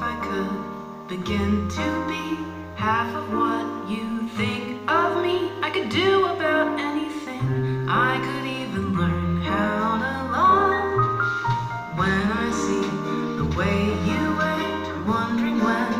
I could begin to be half of what you think of me, I could do about anything. I could even learn how to love. When I see the way you act, wondering when.